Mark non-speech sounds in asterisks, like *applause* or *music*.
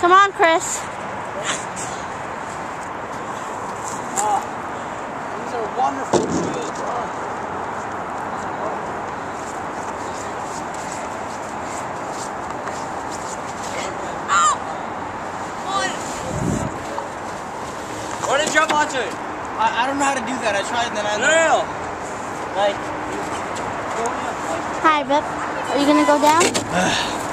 Come on, Chris. Oh, these are wonderful trees. Oh. What did you jump onto? I, I don't know how to do that. I tried and then I Real. Like, Hi, Bip. Are you gonna go down? *sighs* *sighs* *sighs*